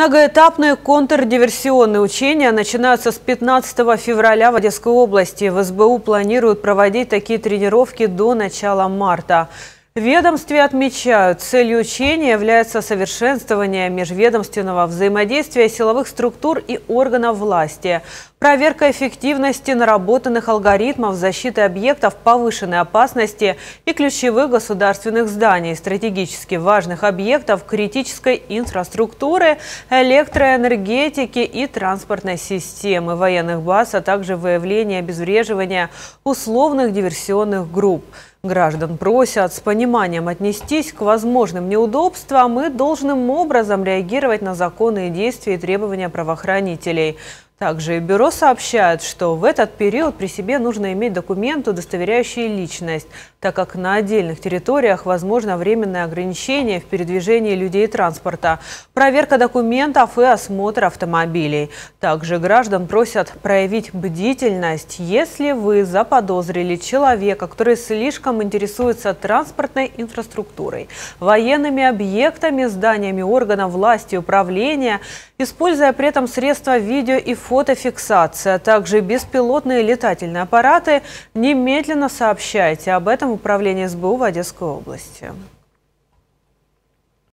Многоэтапные контрдиверсионные учения начинаются с 15 февраля в Одесской области. В СБУ планируют проводить такие тренировки до начала марта. В ведомстве отмечают, целью учения является совершенствование межведомственного взаимодействия силовых структур и органов власти, проверка эффективности наработанных алгоритмов защиты объектов повышенной опасности и ключевых государственных зданий, стратегически важных объектов критической инфраструктуры, электроэнергетики и транспортной системы, военных баз, а также выявление обезвреживания условных диверсионных групп. Граждан просят с пониманием отнестись к возможным неудобствам и должным образом реагировать на законные действия и требования правоохранителей. Также Бюро сообщает, что в этот период при себе нужно иметь документы, удостоверяющие личность, так как на отдельных территориях возможно временное ограничение в передвижении людей и транспорта, проверка документов и осмотр автомобилей. Также граждан просят проявить бдительность, если вы заподозрили человека, который слишком интересуется транспортной инфраструктурой, военными объектами, зданиями органов власти и управления, используя при этом средства видео и фото фотофиксация, а также беспилотные летательные аппараты, немедленно сообщайте об этом в Управлении СБУ в Одесской области.